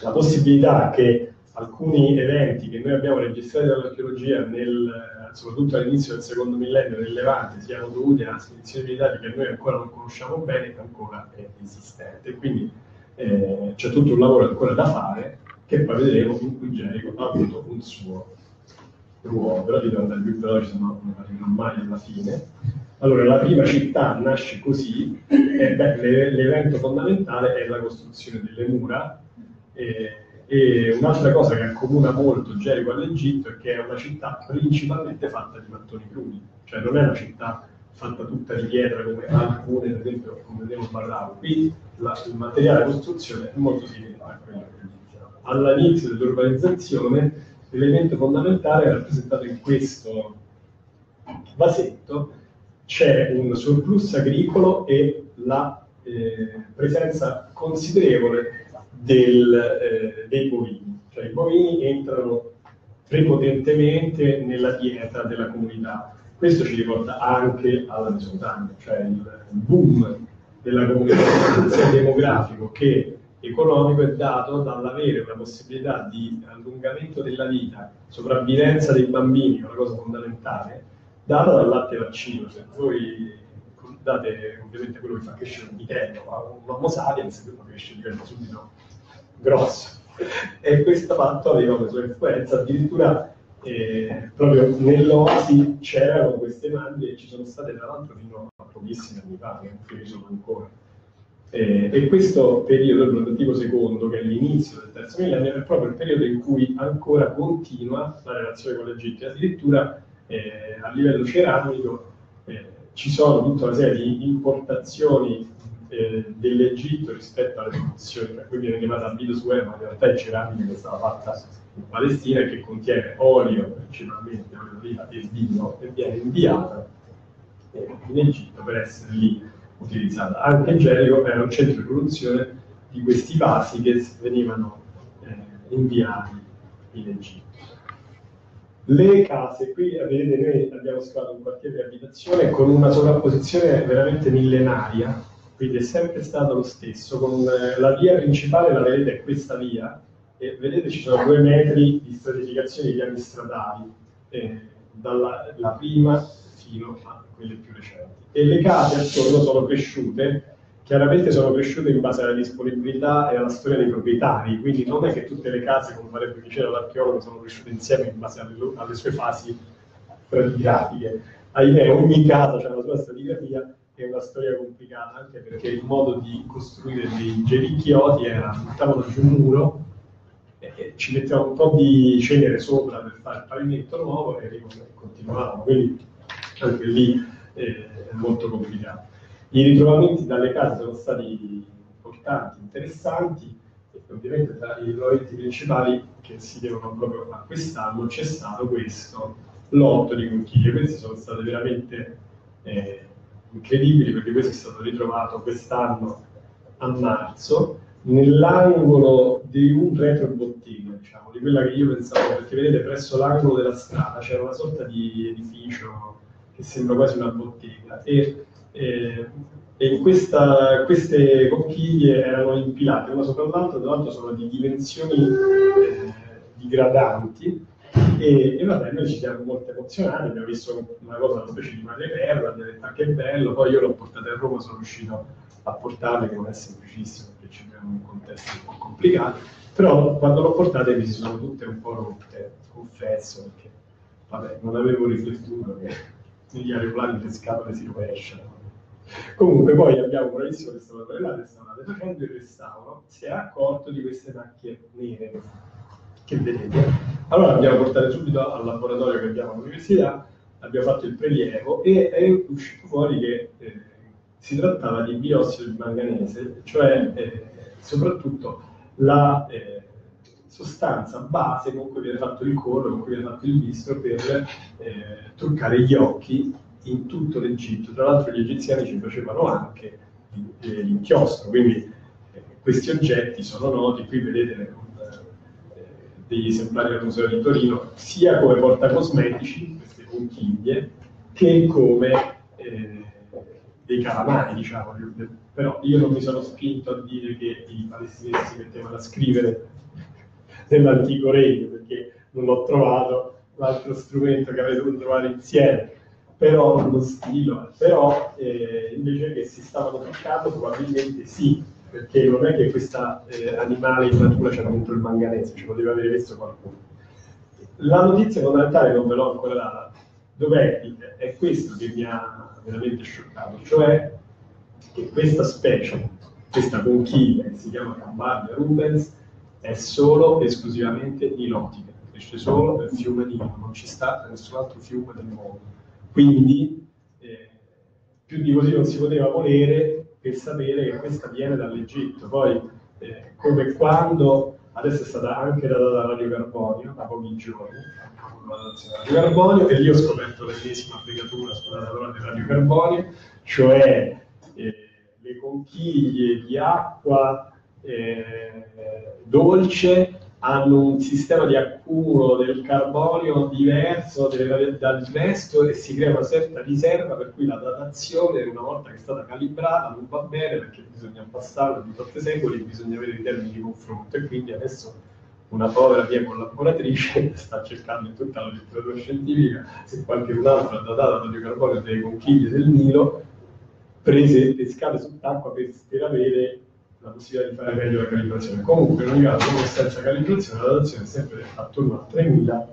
Speaker 1: la, possibilità che alcuni eventi che noi abbiamo registrato dall'archeologia, nel, soprattutto all'inizio del secondo millennio nel Levante, siano dovuti a spedizioni militari che noi ancora non conosciamo bene, ancora è esistente. Quindi eh, c'è tutto un lavoro ancora da fare che poi vedremo in cui Gerico ha avuto un suo ruolo, però devo andare più veloce, se no non arriverò mai alla fine. Allora, la prima città nasce così, e beh, l'evento fondamentale è la costruzione delle mura, e, e un'altra cosa che accomuna molto Gerico all'Egitto è che è una città principalmente fatta di mattoni crudi, cioè non è una città fatta tutta di pietra come alcune, ad esempio, come vedremo parlavo. Qui la, il materiale di costruzione è molto simile a quello che. All'inizio dell'urbanizzazione l'elemento fondamentale è rappresentato in questo vasetto c'è un surplus agricolo e la eh, presenza considerevole del, eh, dei bovini. Cioè i bovini entrano prepotentemente nella dieta della comunità. Questo ci riporta anche alla Mesopotamia, cioè il boom della comunità, sia demografico che economico è dato dall'avere una possibilità di allungamento della vita, sopravvivenza dei bambini, una cosa fondamentale, data dal latte vaccino. Se voi date ovviamente quello che fa crescere un vitello a un Homo sapiens, quello cresce diventa subito grosso. E questo fatto aveva una sua influenza, addirittura eh, proprio nell'Oasi c'erano queste mandie e ci sono state tra l'altro fino a pochissimi anni fa, che ci sono ancora. Eh, e questo periodo, il prototipo secondo, che è l'inizio del terzo millennio, è proprio il periodo in cui ancora continua la relazione con l'Egitto, addirittura eh, a livello ceramico eh, ci sono tutta una serie di importazioni eh, dell'Egitto rispetto alle produzioni, per cui viene chiamata Bidus Web, ma in realtà è ceramica che è stata fatta in Palestina e che contiene olio, principalmente olio e vino, e viene inviata eh, in Egitto per essere lì utilizzata. Anche Gerico era un centro di produzione di questi vasi che venivano eh, inviati in Egitto. Le case, qui vedete noi abbiamo scavato un quartiere di abitazione con una sovrapposizione veramente millenaria, quindi è sempre stato lo stesso, con eh, la via principale, la vedete, è questa via, e vedete ci sono due metri di stratificazione di piani stradali, eh, dalla prima fino a quelle più recenti. E le case attorno sono cresciute, chiaramente sono cresciute in base alla disponibilità e alla storia dei proprietari, quindi non è che tutte le case, come farebbe dicere l'archeologo, sono cresciute insieme in base alle, alle sue fasi stratigrafiche. Ahimè, ogni casa ha la sua stratigrafia è una storia complicata anche perché il modo di costruire dei gelicchioti era buttavano giù un muro e ci mettevano un po' di cenere sopra per fare il pavimento nuovo e continuavamo, quindi anche lì eh, è molto complicato. I ritrovamenti dalle case sono stati importanti, interessanti, e ovviamente tra i ritrovamenti principali che si devono proprio a quest'anno c'è stato questo lotto di conchiglie. Queste sono state veramente eh, incredibili perché questo è stato ritrovato quest'anno a marzo nell'angolo di un retrobottega, diciamo, di quella che io pensavo, perché vedete presso l'angolo della strada c'era una sorta di edificio che sembra quasi una bottega e, e, e questa, queste conchiglie erano impilate una sopra l'altra, tra l'altro sono di dimensioni eh, digradanti e, e vabbè, noi ci siamo molto emozionati, abbiamo visto una cosa, una specie di madreperla, abbiamo detto ah, che bello, poi io l'ho portata a Roma, sono riuscito a portarle, che non è semplicissimo perché ci abbiamo un contesto un po' complicato, però quando l'ho portata mi si sono tutte un po' rotte, confesso, perché vabbè, non avevo riflettuto che negli aeroplani le scatole si rovesciano. Comunque poi abbiamo un bravissimo restauratore là, restaurante, facendo il restauro, si è accorto di queste macchie nere che vedete. Allora abbiamo portato subito al laboratorio che abbiamo all'università, abbiamo fatto il prelievo e è uscito fuori che eh, si trattava di biossido di manganese, cioè eh, soprattutto la eh, sostanza base con cui viene fatto il corro, con cui viene fatto il bistro per eh, truccare gli occhi in tutto l'Egitto. Tra l'altro gli egiziani ci facevano anche l'inchiostro, quindi eh, questi oggetti sono noti, qui vedete degli esemplari del Museo di Torino, sia come portacosmetici, queste conchiglie, che come eh, dei calamari, diciamo. Però io non mi sono spinto a dire che i palestinesi si mettevano a scrivere nell'antico regno, perché non ho trovato l'altro strumento che avete dovuto trovare insieme però uno stilo, però eh, invece che si stavano toccando probabilmente sì, perché non è che questo eh, animale in natura c'era dentro il manganese, ci poteva avere visto qualcuno. La notizia fondamentale non ve l'ho ancora data, dov'è? È questo che mi ha veramente scioccato, cioè che questa specie, questa conchiglia che si chiama Cambardia rubens, è solo e esclusivamente nilotica, cresce solo nel fiume Nilo, non ci sta nessun altro fiume del mondo. Quindi eh, più di così non si poteva volere per sapere che questa viene dall'Egitto. Poi, eh, come quando, adesso è stata anche data da Radio Carbonio, da pochi giorni, Radio Carbonio, e lì ho scoperto l'ennesima fregatura sulla parola di Radio Carbonio, cioè eh, le conchiglie di acqua eh, dolce hanno un sistema di accumulo del carbonio diverso dal resto e si crea una certa riserva per cui la datazione una volta che è stata calibrata non va bene perché bisogna abbassarla di 8 secoli e bisogna avere dei termini di confronto. E quindi adesso una povera mia collaboratrice sta cercando in tutta la letteratura scientifica se qualche un altro ha datato il carbonio delle conchiglie del Nilo prese pescate sott'acqua per, per avere la possibilità di fare meglio la calibrazione. Comunque, in ogni caso, con senza calibrazione, la datazione è sempre attorno al 3000,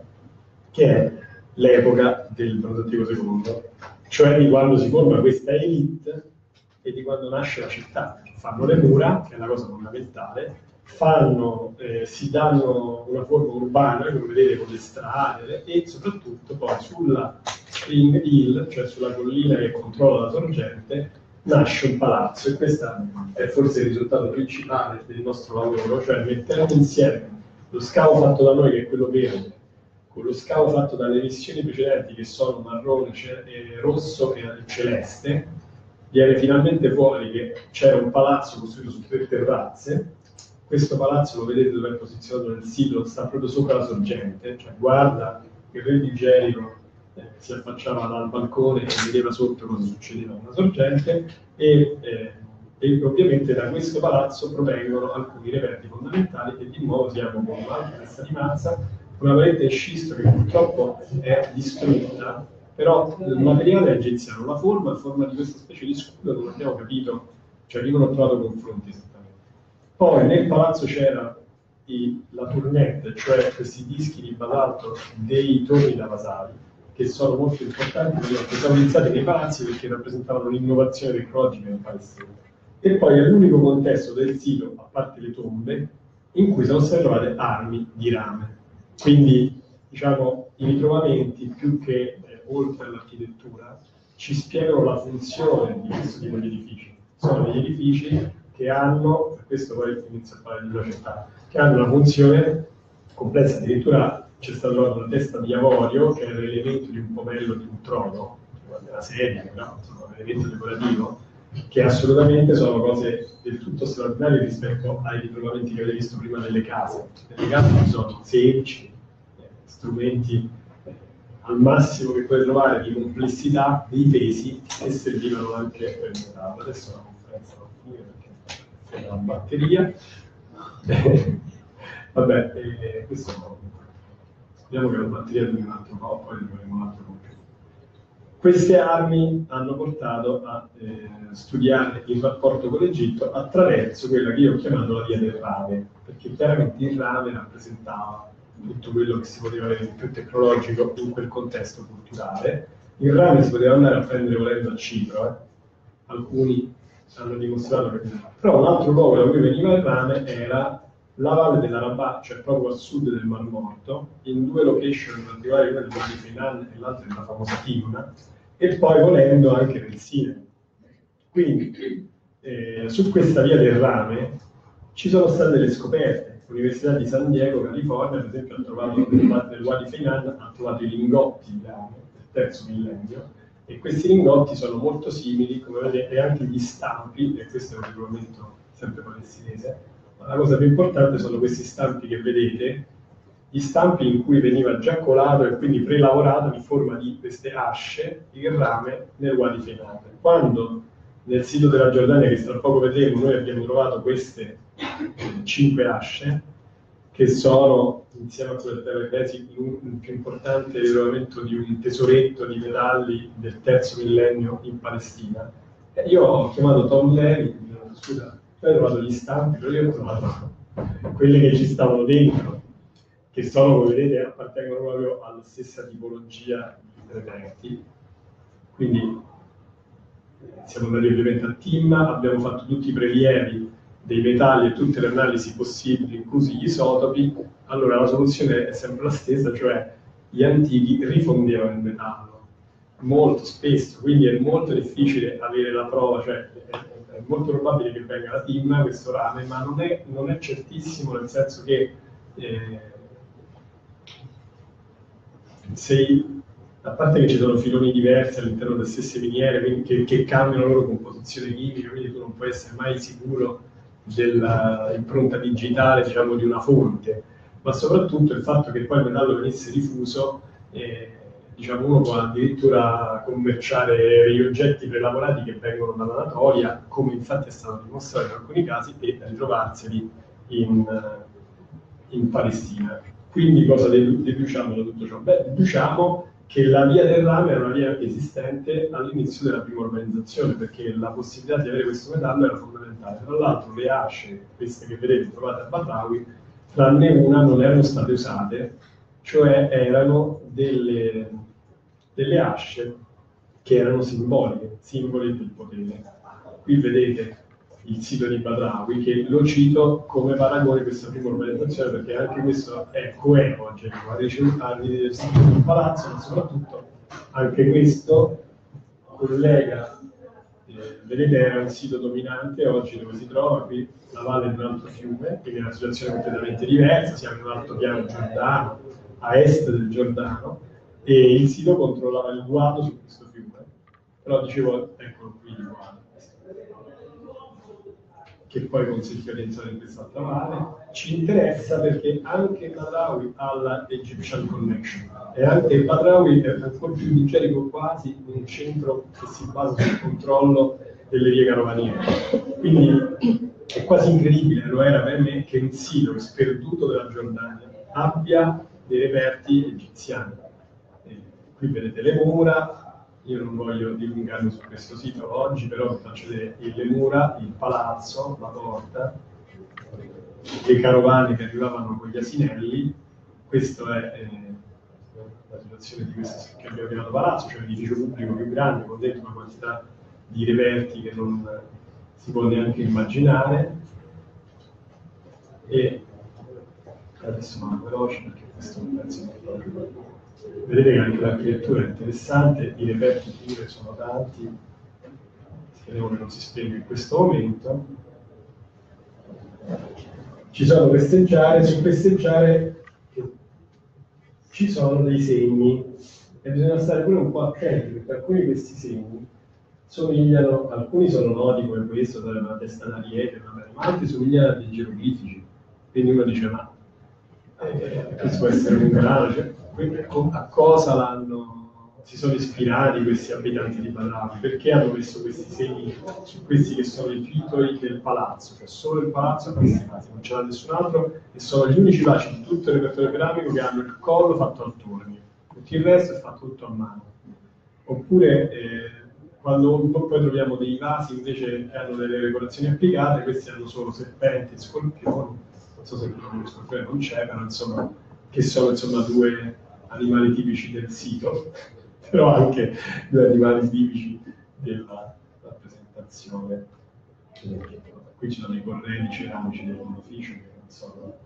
Speaker 1: che è l'epoca del protettivo II, cioè di quando si forma questa elite e di quando nasce la città. Fanno le mura, che è una cosa fondamentale, fanno, eh, si danno una forma urbana, come vedete con le strade, e soprattutto poi sulla Spring Hill, cioè sulla collina che controlla la sorgente, nasce un palazzo e questo è forse il risultato principale del nostro lavoro, cioè mettere insieme lo scavo fatto da noi che è quello verde, con lo scavo fatto dalle missioni precedenti che sono marrone, rosso e celeste, viene finalmente fuori che c'è un palazzo costruito su tre terrazze, questo palazzo lo vedete dove è posizionato nel sito, sta proprio sopra la sorgente, cioè guarda il re di Gerico eh, si affacciava dal balcone e vedeva sotto cosa succedeva una sorgente e, eh, ovviamente da questo palazzo provengono alcuni reperti fondamentali e di nuovo siamo con la testa di mazza, una parete scisto che purtroppo è distrutta però il materiale è egiziano, la forma è forma di questa specie di scudo non abbiamo capito, cioè io non ho trovato confronti esattamente. Poi nel palazzo c'era la tournette, cioè questi dischi di basalto dei torri da vasali, che sono molto importanti perché sono iniziati nei palazzi perché rappresentavano l'innovazione tecnologica in Palestina. E poi è l'unico contesto del sito, a parte le tombe, in cui sono state trovate armi di rame. Quindi, diciamo, i ritrovamenti, più che eh, oltre all'architettura, ci spiegano la funzione di questo tipo di edifici. Sono degli edifici che hanno, per questo poi inizio a parlare di una città, che hanno una funzione complessa, addirittura c'è stata trovata una testa di avorio che era l'elemento di un pomello di un trono, della sedia, no? un elemento decorativo, che assolutamente sono cose del tutto straordinarie rispetto ai ritrovamenti che avete visto prima nelle case. Nelle case ci sono semplici, eh, strumenti eh, al massimo che puoi trovare di complessità, dei pesi che servivano anche per il. Adesso la conferenza non finire perché è una batteria. Vabbè, eh, questo no. Speriamo che la batteria duri un altro po', poi troveremo un altro computer. Queste armi hanno portato a eh, studiare il rapporto con l'Egitto attraverso quella che io ho chiamato la via del rame, perché chiaramente il rame rappresentava tutto quello che si poteva avere di più tecnologico in quel contesto culturale. Il rame si poteva andare a prendere volendo a Cipro, eh. alcuni hanno dimostrato che... Però un altro luogo da cui veniva il rame era la valle dell'Arabà, cioè proprio a sud del Mar Morto, in due location in una di Finan e l'altra nella famosa Timna, e poi volendo anche nel Sinai. Quindi eh, su questa via del rame ci sono state delle scoperte. L'Università di San Diego, California, per esempio, ha trovato nel Wadi Finan, ha trovato i lingotti di rame del terzo millennio, e questi lingotti sono molto simili, come vedete, anche gli stampi, e questo è un regolamento sempre palestinese, la cosa più importante sono questi stampi che vedete, gli stampi in cui veniva già colato e quindi prelavorato in forma di queste asce il rame nel Wadi Fenate. Quando nel sito della Giordania, che tra poco vedremo, noi abbiamo trovato queste cinque asce, che sono, insieme a quelle terrepesi, il più importante ritrovamento di un tesoretto di metalli del terzo millennio in Palestina. E io ho chiamato Tom Levy, scusa, poi ho trovato gli stampi, io ho trovato quelli che ci stavano dentro, che sono, come vedete, appartengono proprio alla stessa tipologia di reperti. Quindi siamo andati ovviamente a TIM, abbiamo fatto tutti i prelievi dei metalli e tutte le analisi possibili, inclusi gli isotopi. Allora la soluzione è sempre la stessa, cioè gli antichi rifondevano il metallo molto spesso, quindi è molto difficile avere la prova, cioè è molto probabile che venga la TIM questo rame, ma non è, non è certissimo nel senso che eh, sei, a parte che ci sono filoni diversi all'interno delle stesse miniere quindi che, che cambiano la loro composizione chimica, quindi tu non puoi essere mai sicuro dell'impronta digitale diciamo, di una fonte, ma soprattutto il fatto che poi il metallo venisse diffuso eh, diciamo, uno può addirittura commerciare gli oggetti prelavorati che vengono dall'Anatolia, come infatti è stato dimostrato in alcuni casi, e ritrovarseli in, in Palestina. Quindi cosa deduciamo da tutto ciò? Beh, deduciamo che la via del rame era una via esistente all'inizio della prima organizzazione, perché la possibilità di avere questo metallo era fondamentale. Tra l'altro le asce, queste che vedete trovate a Batrawi, tranne una non erano state usate, cioè erano delle, delle asce che erano simboliche, simboli del potere. Qui vedete il sito di Badrawi che lo cito come paragone questa prima organizzazione perché anche questo è coevo, ricevuto del sito del palazzo, ma soprattutto anche questo collega, eh, vedete era un sito dominante oggi dove si trova qui la valle di un altro fiume, quindi è una situazione completamente diversa, siamo in un alto piano giordano, a est del Giordano, e il sito controllava il guado su questo fiume. Però dicevo, eccolo qui il guado, che poi di entrare in quest'altra valle. Ci interessa perché anche Badrawi ha la Egyptian Connection e anche Badrawi è ancora più di Gerico quasi un centro che si basa sul controllo delle vie carovaniere. Quindi è quasi incredibile, lo era per me, che un sito sperduto della Giordania abbia dei reperti egiziani qui vedete le mura, io non voglio dilungarmi su questo sito oggi, però vi faccio vedere le mura, il palazzo, la porta, le carovane che arrivavano con gli asinelli, questa è eh, la situazione di questo che abbiamo chiamato palazzo, cioè un edificio pubblico più grande, con dentro una quantità di reperti che non si può neanche immaginare. E adesso vado veloce perché questo è un pezzo che Vedete che l'architettura è interessante, i reperti pure sono tanti, speriamo che non si spieghi in questo momento. Ci sono festeggiare, su festeggiare ci sono dei segni e bisogna stare pure un po' attenti perché alcuni di questi segni somigliano, alcuni sono noti come questo, dare una testa d'ariete, ma altri somigliano a dei geroglifici. Quindi uno dice, ma eh, questo può essere un grano, cioè, a cosa si sono ispirati questi abitanti di Padravi, perché hanno messo questi segni su questi che sono i titoli del palazzo, cioè solo il palazzo ha questi vasi, non c'era nessun altro e sono gli unici vasi di tutto il repertorio ceramico che hanno il collo fatto al tornio, tutto il resto è fatto tutto a mano. Oppure eh, quando poi troviamo dei vasi invece che hanno delle decorazioni applicate, questi hanno solo serpenti e scorpioni, non so se il scorpione non c'è, però insomma, che sono insomma due animali tipici del sito, però anche due animali tipici della rappresentazione. Qui ci sono i corredi ceramici dell'edificio che non sono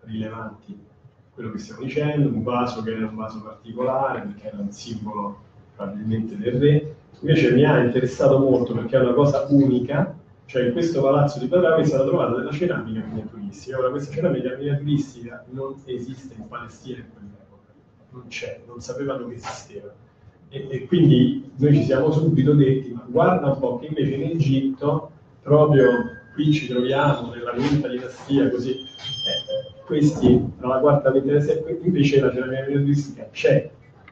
Speaker 1: rilevanti quello che stiamo dicendo, un vaso che era un vaso particolare perché era un simbolo probabilmente del re. Invece mi ha interessato molto perché è una cosa unica, cioè in questo palazzo di Padravi è stata trovata della ceramica miniaturistica. Ora questa ceramica miniaturistica non esiste in Palestina in quell'epoca, non c'è, non sapevano che esisteva. E, e, quindi noi ci siamo subito detti, ma guarda un po' che invece in Egitto, proprio qui ci troviamo nella quinta dinastia, così, eh, questi, tra la quarta e la dinastia, invece la ceramica miniaturistica c'è.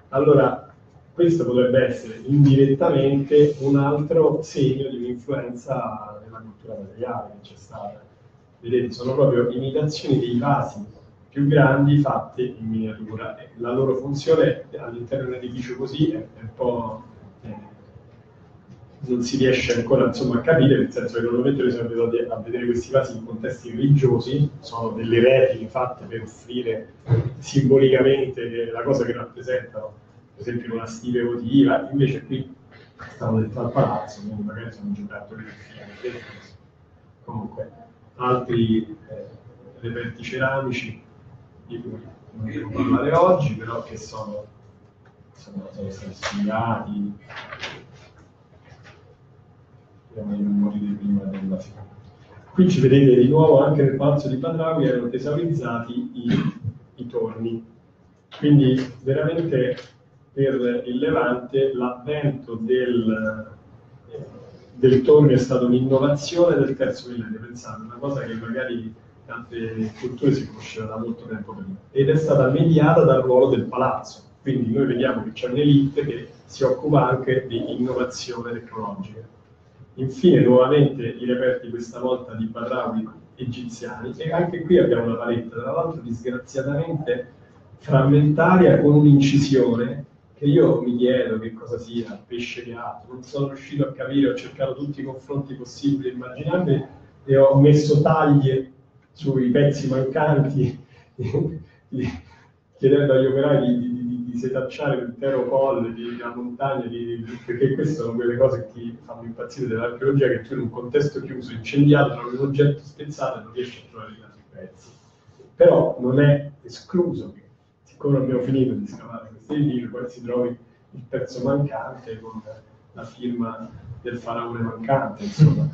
Speaker 1: Allora, questo potrebbe essere indirettamente un altro segno di un'influenza nella cultura materiale che c'è stata. Vedete, sono proprio imitazioni dei vasi più grandi fatte in miniatura. E la loro funzione all'interno di un edificio così è, è un po'... Eh, non si riesce ancora insomma, a capire, nel senso che normalmente noi siamo abituati a vedere questi vasi in contesti religiosi, sono delle repliche fatte per offrire simbolicamente la cosa che rappresentano per esempio una stile votiva, invece qui stanno dentro al palazzo, quindi magari sono giocatori del film. Comunque, altri eh, reperti ceramici di cui non parlare oggi, però che sono, sono, sono stati studiati. I morire prima della fine. Qui ci vedete di nuovo anche nel palazzo di Padraui erano tesaurizzati i, i torni. Quindi veramente per il Levante l'avvento del, del tornio è stata un'innovazione del terzo millennio, pensate, una cosa che magari tante culture si conosceva da molto tempo prima, ed è stata mediata dal ruolo del palazzo. Quindi noi vediamo che c'è un'elite che si occupa anche di innovazione tecnologica. Infine, nuovamente i reperti questa volta di Badrawi egiziani, e anche qui abbiamo una paletta, tra l'altro disgraziatamente frammentaria con un'incisione che io mi chiedo che cosa sia pesce gatto, non sono riuscito a capire, ho cercato tutti i confronti possibili e immaginabili e ho messo taglie sui pezzi mancanti, chiedendo agli operai di, di, di, di setacciare l'intero colle di montagna, perché queste sono quelle cose che fanno impazzire dell'archeologia, che tu in un contesto chiuso, incendiato, trovi un oggetto spezzato e non riesci a trovare i pezzi. Però non è escluso che, siccome abbiamo finito di scavare edificio, poi si trovi il pezzo mancante con la firma del faraone mancante, insomma,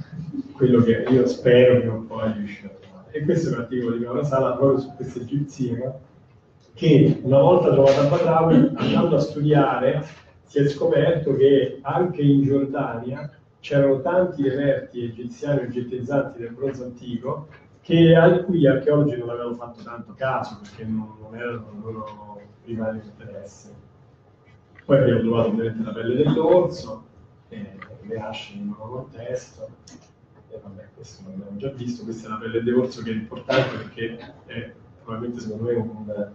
Speaker 1: quello che io spero che un po' riuscirà a. E questo è un articolo di una sala proprio su questa egiziana, che una volta trovata a Badawi, andando a studiare, si è scoperto che anche in Giordania c'erano tanti reperti egiziani e gettizzanti del bronzo antico che a cui archeologi non avevano fatto tanto caso perché non, non erano loro primario interesse. Poi abbiamo trovato ovviamente la pelle dell'orso, e le asce in un nuovo contesto, vabbè, questo l'abbiamo già visto, questa è la pelle dell'orso che è importante perché è probabilmente secondo me un,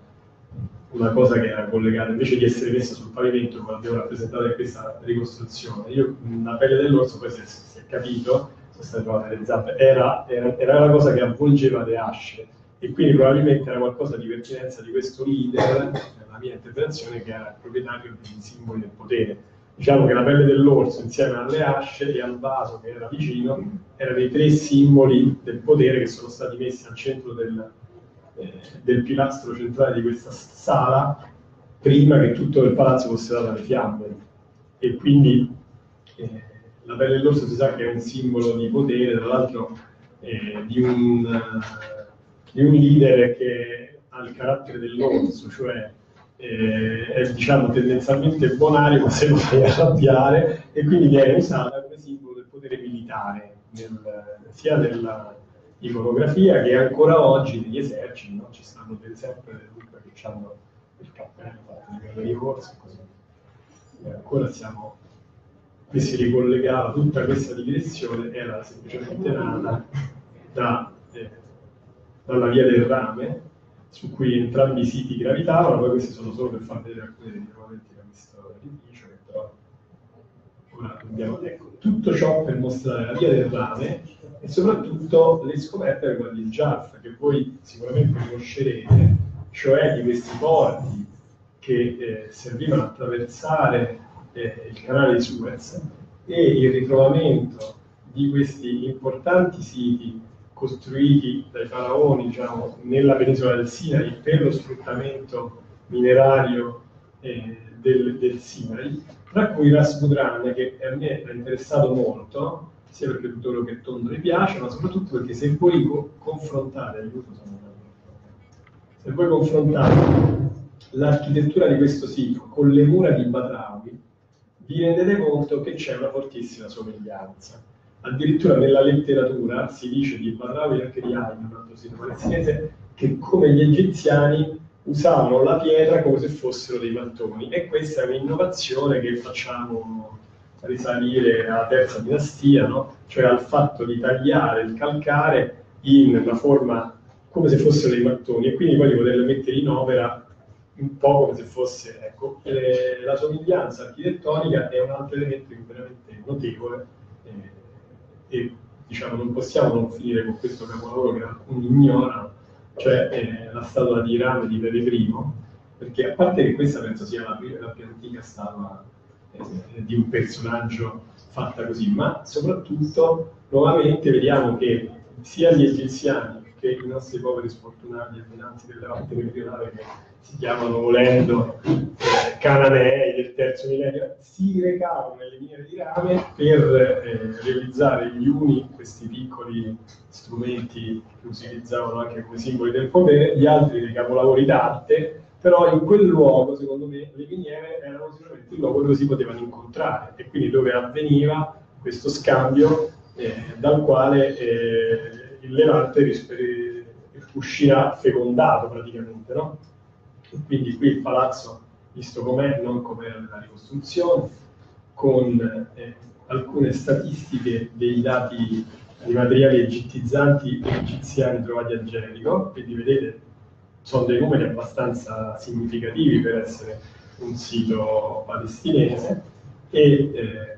Speaker 1: una cosa che era collegata, invece di essere messa sul pavimento come l'abbiamo rappresentata in questa ricostruzione. Io, la pelle dell'orso, poi si è, si è capito, sono state trovate le zampe, era, era, era la cosa che avvolgeva le asce e quindi probabilmente era qualcosa di pertinenza di questo leader, nella mia interpretazione, che era il proprietario dei simboli del potere. Diciamo che la pelle dell'orso insieme alle asce e al vaso che era vicino erano i tre simboli del potere che sono stati messi al centro del, eh, del pilastro centrale di questa sala prima che tutto il palazzo fosse dato alle fiamme. E quindi eh, la pelle dell'orso si sa che è un simbolo di potere, tra l'altro eh, di, un, di, un, leader che ha il carattere dell'orso, cioè eh, è diciamo, tendenzialmente bonario se lo fai arrabbiare e quindi viene usata come simbolo del potere militare, nel, sia della iconografia che ancora oggi negli eserciti no? ci stanno per esempio le truppe che hanno il cappello fatto di e così e ancora siamo qui si ricollegava tutta questa direzione era semplicemente nata da, eh, dalla via del rame su cui entrambi i siti gravitavano poi questi sono solo per far vedere alcuni dei ritrovamenti che ha visto l'edificio che però ora dobbiamo ecco tutto ciò per mostrare la via del rame e soprattutto le scoperte per quella di che voi sicuramente conoscerete, cioè di questi porti che eh, servivano a attraversare eh, il canale di Suez e il ritrovamento di questi importanti siti costruiti dai faraoni diciamo, nella penisola del Sinai per lo sfruttamento minerario eh, del, del Sinai, tra cui Raspudrane, che a me ha interessato molto, sia perché tutto quello che tondo mi piace, ma soprattutto perché se vuoi co- confrontare, se vuoi confrontare l'architettura di questo sito con le mura di Batrawi, vi rendete conto che c'è una fortissima somiglianza. Addirittura nella letteratura si dice di Batrawi e anche di Aino, un altro sito palestinese, che come gli egiziani usavano la pietra come se fossero dei mattoni e questa è un'innovazione che facciamo risalire alla terza dinastia, no? cioè al fatto di tagliare il calcare in una forma come se fossero dei mattoni e quindi poi di poterle mettere in opera un po' come se fosse, ecco, eh, la somiglianza architettonica è un altro elemento veramente notevole eh, e diciamo non possiamo non finire con questo capolavoro che alcuni ignorano, cioè eh, la statua di rame di Pere I, perché a parte che questa penso sia la, la più antica statua eh, di un personaggio fatta così, ma soprattutto nuovamente vediamo che sia gli egiziani che i nostri poveri sfortunati abitanti delle Alpi meridionali che si chiamano volendo eh, cananei del terzo millennio, si recavano nelle miniere di rame per eh, realizzare gli uni, questi piccoli strumenti che utilizzavano anche come simboli del potere, gli altri dei capolavori d'arte però in quel luogo, secondo me, le miniere erano sicuramente il luogo dove si potevano incontrare e quindi dove avveniva questo scambio eh, dal quale eh, il Levante uscirà fecondato praticamente. No? quindi qui il palazzo, visto com'è, non era nella ricostruzione, con eh, alcune statistiche dei dati di materiali egittizzanti egiziani trovati a Gerico, quindi vedete sono dei numeri abbastanza significativi per essere un sito palestinese e eh,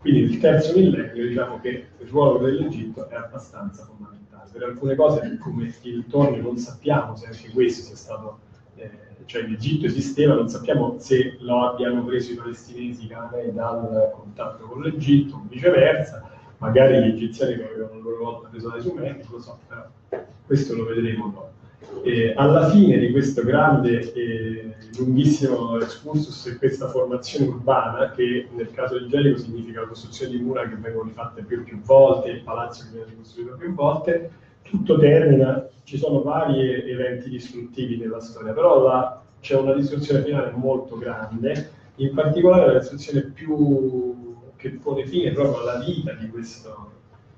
Speaker 1: quindi il terzo millennio diciamo che il ruolo dell'Egitto è abbastanza fondamentale. Per alcune cose come il torno non sappiamo se anche questo sia stato, eh, cioè l'Egitto esisteva, non sappiamo se lo abbiano preso i palestinesi dal contatto con l'Egitto o viceversa, magari gli egiziani che avevano a loro volta preso dai sumeri, lo so, però questo lo vedremo dopo. E alla fine di questo grande e lunghissimo excursus e questa formazione urbana, che nel caso di Gelico significa la costruzione di mura che vengono rifatte più e più volte, il palazzo che viene ricostruito più volte, tutto termina, ci sono vari eventi distruttivi nella storia, però la, c'è una distruzione finale molto grande, in particolare la distruzione più che pone fine proprio alla vita di questo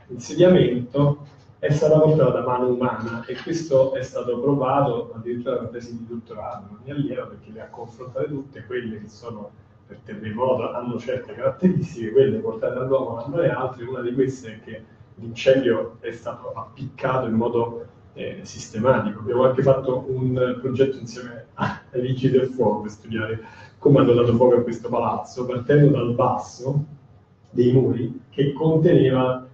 Speaker 1: insediamento è stata portata da mano umana e questo è stato provato addirittura da tesi di dottorato, non mi allievo perché le ha confrontate tutte, quelle che sono per terremoto hanno certe caratteristiche, quelle portate dall'uomo hanno le altre, una di queste è che l'incendio è stato appiccato in modo eh, sistematico. Abbiamo anche fatto un progetto insieme ai Vigili del Fuoco per studiare come hanno dato fuoco a questo palazzo, partendo dal basso dei muri che contenevano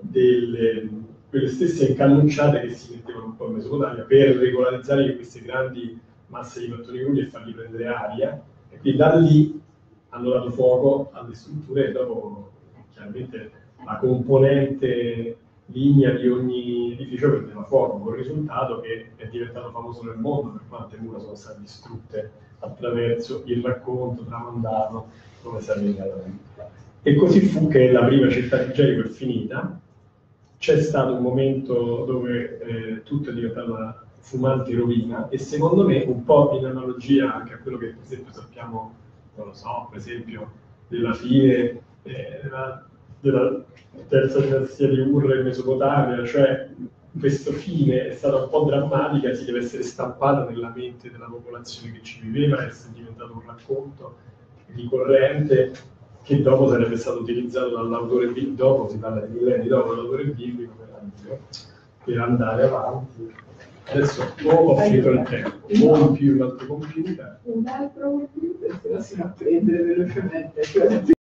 Speaker 1: delle, quelle stesse incannucciate che si mettevano un po' in Mesopotamia per regolarizzare queste grandi masse di mattoni crudi e fargli prendere aria. E quindi da lì hanno dato fuoco alle strutture e dopo chiaramente la componente linea di ogni edificio prendeva fuoco, con il risultato che è diventato famoso nel mondo per quante mura sono state distrutte attraverso il racconto tramandato come sapete E così fu che la prima città di Gerico è finita, c'è stato un momento dove eh, tutto è diventato fumante rovina e secondo me un po' in analogia anche a quello che per esempio sappiamo, non lo so, per esempio della fine eh, della, della terza dinastia di Ur in Mesopotamia, cioè questa fine è stata un po' drammatica, si deve essere stampata nella mente della popolazione che ci viveva, essere diventato un racconto ricorrente che dopo sarebbe stato utilizzato dall'autore biblico, dopo si parla di millenni dopo l'autore biblico per, per andare avanti. Adesso ho finito il tempo, in più un altro computer.
Speaker 2: Un altro computer, se lo si apprende velocemente.